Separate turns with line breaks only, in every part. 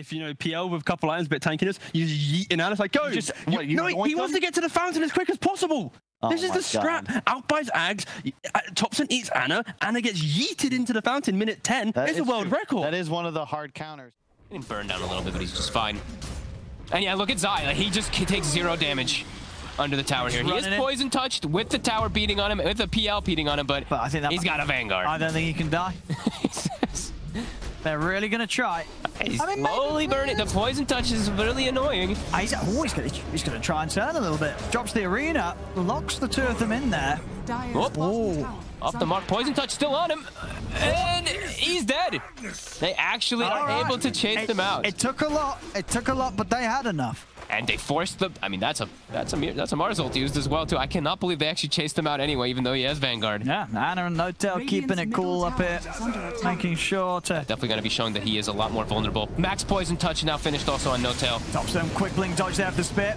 if you know PL with a couple items, a bit tankiness, you just yeet in and it's like go.
just-
You-
what, you
no, he, he wants to get to the fountain as quick as possible.
Oh
this is the scrap.
God.
Out buys Ags. uh, Topson eats Ana. Ana gets yeeted into the fountain minute 10.
That
it's a world
true.
record.
That is one of the hard counters.
Getting burned down a little bit, but he's just fine. And yeah, look at Zai. Like, he just he takes zero damage under the tower here. He is
running it.
poison touched with the tower beating on him, with the PL beating on him, but,
But I think that
he's got a Vanguard.
I don't think he can die. They're really going to try.
he's
I mean,
slowly burning. The poison touch is really annoying.
Ah, He's, oh, he's going to he's going to try and turn a little bit. Drops the arena, locks the two of them in there.
Dyer's
Whoop. Off the mark, poison touch still on him, and he's dead. They actually
All
are
right.
able to chase
It-
them out,
It took a lot. It took a lot, but they had enough.
And they forced the. I mean, that's a that's a Mir- that's a Mars ult used as well too. I cannot believe they actually chased him out anyway, even though he has Vanguard.
Yeah, Ana and N0tail
Radiant's
keeping it cool
middle
up here,
tower is under attack.
making sure to
Definitely going to be showing that he is a lot more vulnerable. Max poison touch now finished also on No Tail.
Topson quick blink dodge there for the spit.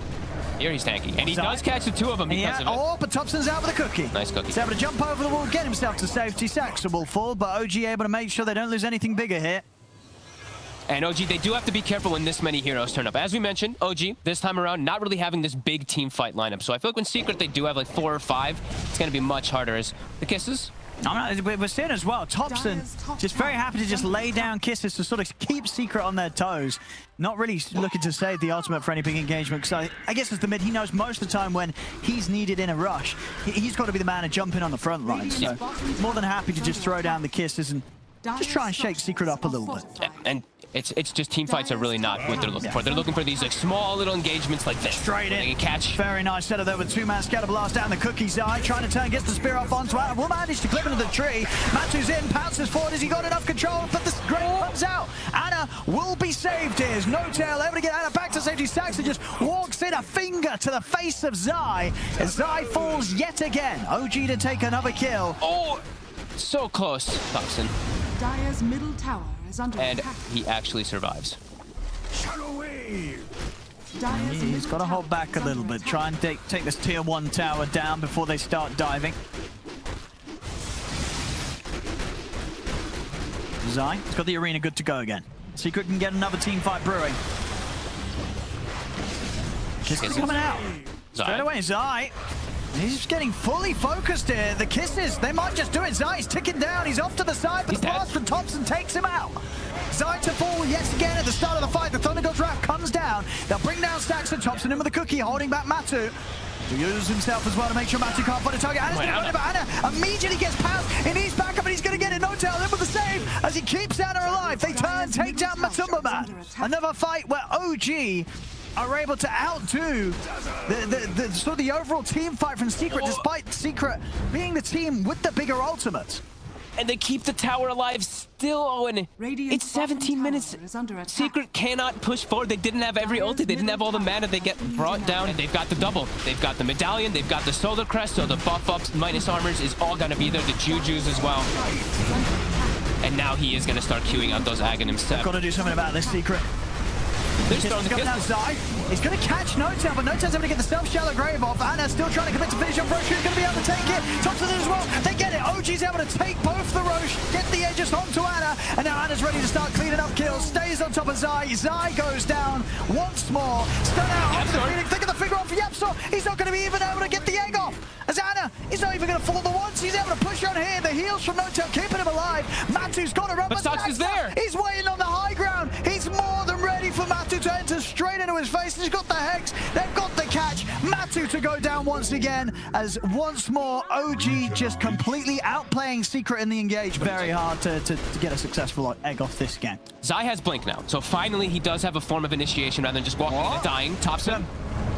Here he's tanky, and he
Sorry.
does catch the two of them because
Yeah,
of it.
oh, but Topson's out with a cookie.
Nice cookie.
He's able to jump over the wall, get himself to safety. Saxon will fall, but OG able to make sure they don't lose anything bigger here.
And OG, they do have to be careful when this many heroes turn up. As we mentioned, OG, this time around, not really having this big team fight lineup. So I feel like when Secret they do have like four or five, it's going to be much harder as the kisses.
I'm not, we're seeing as well,
Topson top
just very happy to just lay down kisses to sort of keep Secret on their toes. Not really looking to save the ultimate for any big engagement. because I, I guess as the mid, he knows most of the time when he's needed in a rush, he, he's got to be the man to jump in on the front line. So more than happy to just throw down the kisses and just try and shake Secret up a little bit.
And it's it's just team fights are really not what they're looking for. They're looking for these like small little engagements like this.
Straight in.
They can catch.
Very nice setup there with two-man scatter blast down the cookie's eye. Trying to turn, gets the spear off onto Ana. Will manage to clip into the tree. Matu's in, pounces forward. Has he got enough control? But the grenade comes out. Ana will be saved here. There's no tail able to get Ana back to safety. Saxon just walks in a finger to the face of Zai. As Zai falls yet again. OG to take another kill.
Oh, so close, Topson.
Dire's middle tower is under
And
attack.
he actually survives.
Dire's hmm,
He's
middle
got to hold back a little
under
bit. Try and take, take this tier one tower down before they start diving. Zai, he's got the arena good to go again. Secret can get another team fight brewing. Kisses
Kisses.
coming out.
Zai.
Straight away, Zai. He's getting fully focused here. The kisses, they might just do it. Zai's ticking down. He's off to the side, but
He's
the blast from Topson takes him out. Zai to fall yet again at the start of the fight. The Thunder God's Wrath comes down. They'll bring down Saxon. Topson in with the cookie, holding back Matu. He uses himself as well to make sure Matu can't find a target.
Ana's
going to
Ana.
run it, but Ana immediately gets pounced. He needs backup, and he's going to get it. N0tail in with the save as he keeps Ana alive. They turn, take down Matumbaman. Another fight where OG are able to outdo the, the, the sort of the overall team fight from Secret, despite Secret being the team with the bigger ultimate.
And they keep the tower alive still, Owen.
Radiant's
It's 17 minutes.
tower is under attack.
Secret cannot push forward. They didn't have every
Dyer's
ulti. They didn't have all the mana. They get brought down. And they've got the double. They've got the medallion. They've got the solar crest. So the buff ups minus armors is all going to be there. The jujus as well. And now he is going to start queuing out those Aghanim himself.
Got to do something about this Secret. He's coming outside. He's going to catch N0tail, but N0tail's able to get the self-shallow grave off. Ana still trying to commit to finish off Roche, who's going to be able to take it. Topson as well. They get it. OG's able to take both the Roche, get the edges onto Ana, and now Ana's ready to start cleaning up kills. Stays on top of Zai. Zai goes down once more. Stun out onto the. Phoenix. Think of the figure off for YapzOr. He's not going to be even able to get the egg off. As Ana, he's not even going to fall the once. He's able to push on here. The heals from N0tail keeping him alive. Matu's got to run.
But Sox is there.
He's waiting on the high ground. He's more than for Matu to enter straight into his face. He's got the hex. They've got the catch. Matu to go down once again as once more OG just completely outplaying Secret in the engage. Very hard to, to, to get a successful egg off this game.
Zai has Blink now. So finally, he does have a form of initiation rather than just walking in and dying. Tops him.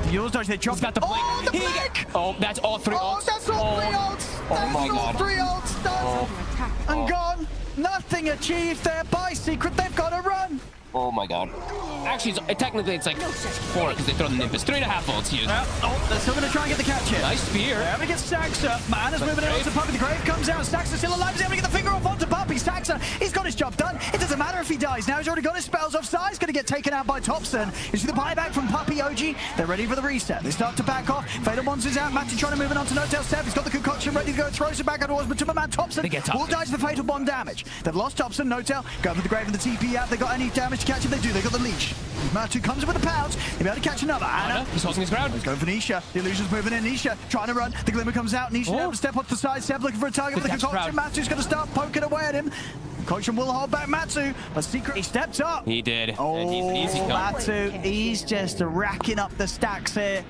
The Yours dodge, they drop
He's got the Blink.
Oh, the blink!
get- oh, that's all three
Oh,
ults.
that's all three
Oh.
ults.
Oh
That's
my
all
God.
three ults done
under attack.
and oh. gone. Nothing achieved there by Secret. They've got to run.
Oh my god. Actually, it's, technically it's like four because they throw the Nimbus. Three and a half volts here.
Yeah, uh, oh, they're still going to try and get the catch here.
Nice spear.
They're going to get Saksa. Mana's moving in onto Puppey. The Grave comes out. Saksa's still alive. He's able to get the finger off onto Puppey. Saksa, he's got his job done. It doesn't matter if he dies. Now he's already got his spells off. Zai's going to get taken out by Topson. You see the buyback from Puppey OG. They're ready for the reset. They start to back off. Fatal Monsters out. Matty trying to move in onto N0tail Step. He's got the concoction ready to go. Throws it back out towards Matuma Man. Topson
They get Topson.
will dies the Fatal Bond damage. They've lost Topson. No Tail. Go for the Grave and the TP out. They got any damage to catch if They do. They got the leash. Matu comes in with the pounce. They'll be able to catch another.
Ana,
Ana
he's holding his ground.
He's going for Nisha. The illusion's moving in. Nisha trying to run. The glimmer comes out. Nisha
Oh.
able to step off the side. Step looking for a target
Good
with the concoction. Matsu's going to start poking away at him. Concoction will hold back Matsu, but Secret, he stepped up.
He did.
Oh,
and he's oh, easy kill.
Matsu, he's just racking up the stacks here.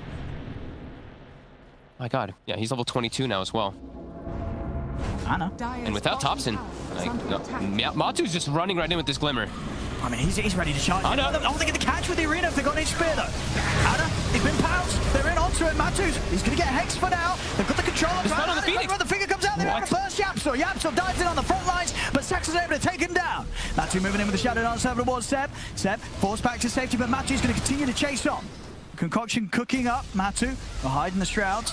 My God. Yeah, he's level 22 now as well.
Anna.
And without
Topson,
like, no, Matu's just running right in with this glimmer.
I mean, he's, he's ready to charge.
Ana.
Oh, they get the catch with the arena if they've got any spear, though. Ana, he's been pounced. They're in onto him. Matu's, he's going to get Hex for now. They've got the control.
It's not on the Phoenix.
The finger comes out. They're to burst YapzOr. YapzOr dives in on the front lines, but Sax is able to take him down. Matu moving in with the shadow dance over towards Ceb. Ceb forced back to safety, but Matu's going to continue to chase on. Concoction cooking up. Matu hiding the shrouds.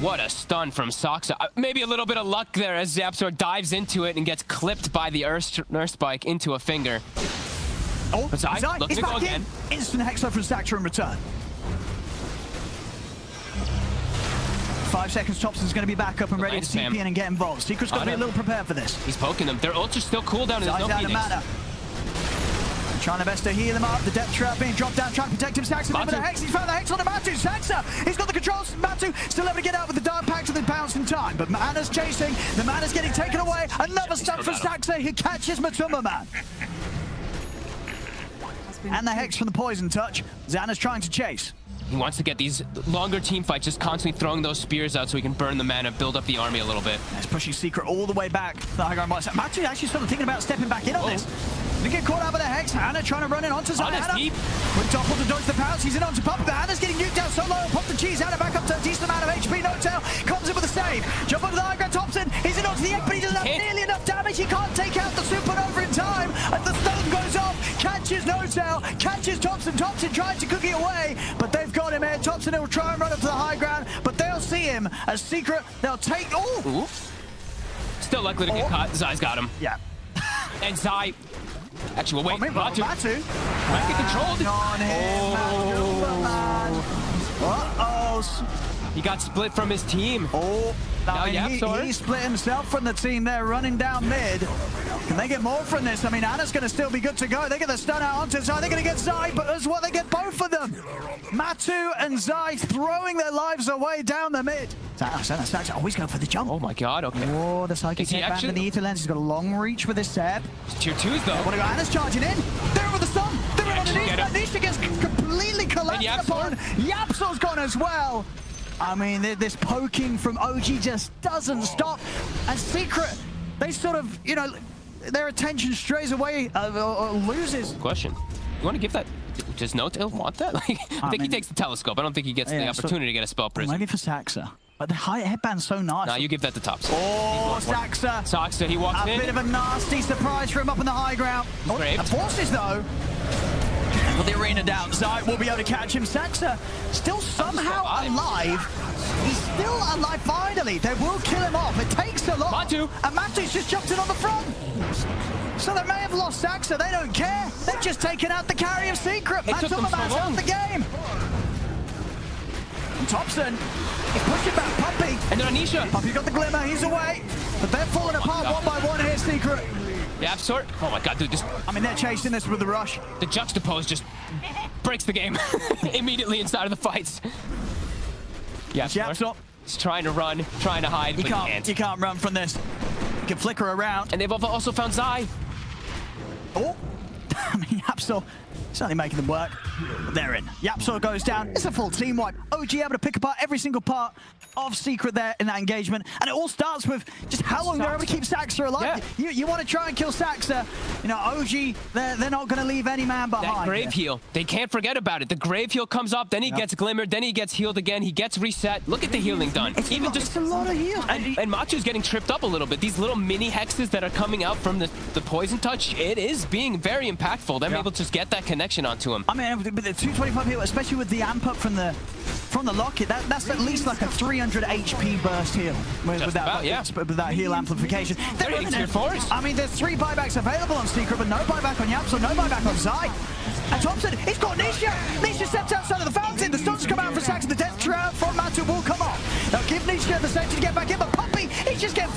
What a stun from Saksa. Uh, maybe a little bit of luck there as Zapsor dives into it and gets clipped by the Earth Nurse Spike into a finger.
Oh,
Zai
Zai,
looking
he's
to go
back in. Instant Hexler from Saxter in return. Five seconds, Topson's going to be back up and ready
Nice,
to TP
fam.
in and get involved. Secret's got to be a little prepared for this.
He's poking them. Their ultra's still cooldown and there's no Phoenix.
mana. Trying their best to heal him up. The depth trap being dropped down, trying to protect him. Saxon with the hex. He's found the hex on the Matu. Saksa, he's got the controls. Matu still able to get out with the dark pact and the bounce in time. But Mana's chasing. The Mana's getting taken away. Another stun
for
Saksa. He catches
Matumbaman.
And the hex from the poison touch. Xana's trying to chase.
He wants to get these longer team fights, just constantly throwing those spears out so he can burn the mana, build up the army a little bit.
It's pushing Secret all the way back. The high ground boss. Matu actually sort of thinking about stepping back in on
Oh.
this. They get caught out by the hex. Hannah trying to run in onto.
Hannah's
Hannah
deep.
with Doppel to dodge the pounce. He's in onto Puppey, but Hannah's getting nuked down so low. Pop the cheese. Hannah back up to a decent amount of HP. N0tail. Comes in with a save. Jump onto the high ground. Topson. He's in onto the egg, but he doesn't have
Hit.
nearly enough damage. He can't take out the supernova in time. Catches N0tail. Catches Topson. Topson tries to cook it away, but they've got him here. Topson will try and run up to the high ground, but they'll see him as Secret. They'll take. Oh!
Still likely to get
Oh.
caught. Zai's got him.
Yeah.
And Zai... Actually, well, wait.
Oh. Matu.
Matu. Might get controlled.
On him. Oh. Uh-oh.
He got split from his team.
Oh. I mean, he,
YapzOr.
he split himself from the team there, running down mid. Can they get more from this? I mean, Ana's going to still be good to go. They get the stun out onto Zai. They're going to get Zai, but as well, they get both of them. Matu and Zai throwing their lives away down the mid. Sana, always going for the jump.
Oh my god, okay.
Oh, the psychic headband and the ether lens. He's got a long reach with his Seb.
Tier 2s though.
What a go. Ana's charging in. They're over the stun. They're in
Actually
underneath. That
him.
Nisha gets completely collapsed
YapzOr?
upon. YapzOr's gone as well. I mean, this poking from OG just doesn't stop. And Secret, they sort of, you know, their attention strays away uh, or, or loses.
Question. You want to give that... Does N0tail want that? Like, I think he takes the telescope. I don't think he gets the
Yeah, so-
opportunity to get a spell prism.
Maybe for Saksa. But the high headband's so nice.
Now you give that to Tops.
Oh, Saksa.
Saksa, he walks
A
in.
bit of a nasty surprise for him up in the high ground. Oh, the forces, though. But the arena down. Zai will be able to catch him. Saksa still somehow
alive.
He's still alive, finally. They will kill him off. It takes a lot.
Matu.
And Matu's just jumped in on the front. So they may have lost Saksa. They don't care. They've just taken out the carry of Secret.
It took them so
out the game. And Topson is pushing back Puppey.
And then Anisha.
Puppey got the glimmer. He's away. But they're falling apart one by one here, Secret.
Yeah, sort. Oh my god, dude, just
I mean, they're chasing this with the rush.
the juxtapose just breaks the game immediately inside of the fights. Yeah,
Japs up.
He's trying to run, trying to hide,
You
but
can't,
he can't.
you can't run from this. You can flicker around.
And they've also found Zai.
Oh, I mean, Absol certainly making them work. They're in. YapzOr goes down. It's a full team wipe. OG able to pick apart every single part of Secret there in that engagement. And it all starts with just how long they're able to keep Saksa alive. You, you want to try and kill Saksa. You know, OG, they're, they're not going to leave any man behind.
That grave
here.
heal, they can't forget about it. The grave heal comes up, then he
Yep.
gets glimmered, then he gets healed again, he gets reset. Look at the healing done.
It's, a
Even
lot,
just
it's a lot of heal.
And, and Machu's getting tripped up a little bit. These little mini hexes that are coming out from the, the poison touch, it is being very impactful. Them
Yeah.
able to just get that connection onto him.
I mean, with the 225 heal, especially with the amp up from the from the locket, that, that's at least like a 300 HP burst heal with, with that,
about, yeah.
with that heal amplification. They're running
tier
it. I mean, there's three buybacks available on Secret, but no buyback on Yapso, no buyback on Zai. And Topson, he's got Nisha. Nisha steps outside of the fountain. The stuns come out for Saxon. The death trap from Matu will come off. They'll give Nisha the safety to get back in, but Puppey, he's just getting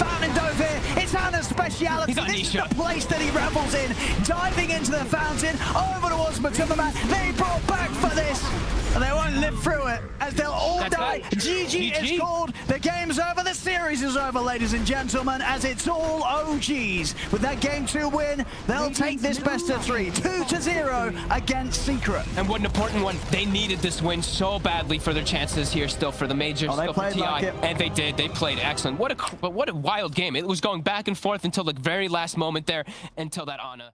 dove here. It's Hannah's speciality. This is the place that he revels in. Diving into the fountain, over towards Matumbaman. They brought back for this. And they won't live through it as they'll all
That's
die. GG, is called. The game's over. The series is over, ladies and gentlemen, as it's all OGs. With that game two win, they'll take this best of three. Two to zero against Secret.
And what an important one. They needed this win so badly for their chances here still for the majors,
Oh, they
still for
played
TI.
like.
And they did. They played excellent. What a but what a wild game. It was going back and forth until the very last moment there until that Ana.